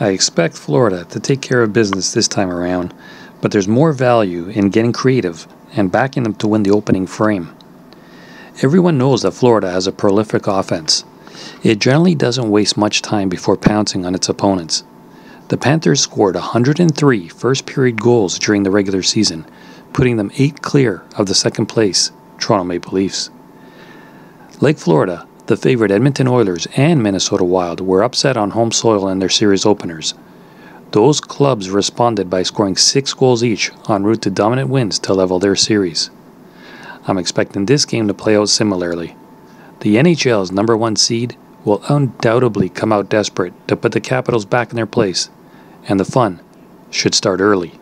I expect Florida to take care of business this time around, but there's more value in getting creative and backing them to win the opening frame. Everyone knows that Florida has a prolific offense. It generally doesn't waste much time before pouncing on its opponents. The Panthers scored 103 first period goals during the regular season, putting them 8 clear of the second place Toronto Maple Leafs. Lake Florida, the favorite Edmonton Oilers and Minnesota Wild were upset on home soil in their series openers. Those clubs responded by scoring six goals each en route to dominant wins to level their series. I'm expecting this game to play out similarly. The NHL's number one seed will undoubtedly come out desperate to put the Capitals back in their place, and the fun should start early.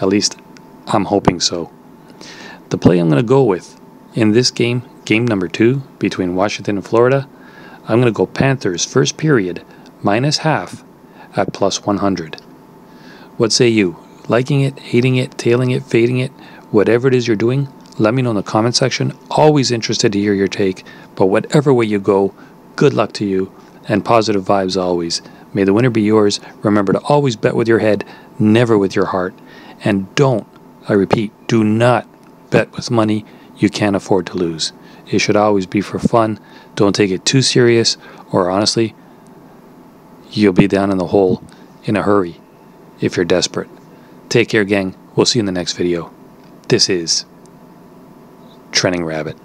At least, I'm hoping so. The play I'm going to go with in this game game number two between Washington and Florida, I'm going to go Panthers first period minus half at plus 100. What say you? Liking it, hating it, tailing it, fading it, whatever it is you're doing, let me know in the comment section. Always interested to hear your take, but whatever way you go, good luck to you and positive vibes always. May the winner be yours. Remember to always bet with your head, never with your heart. And don't, I repeat, do not bet with money you can't afford to lose. It should always be for fun. Don't take it too serious, or honestly, you'll be down in the hole in a hurry if you're desperate. Take care, gang. We'll see you in the next video. This is Trending Rabbit.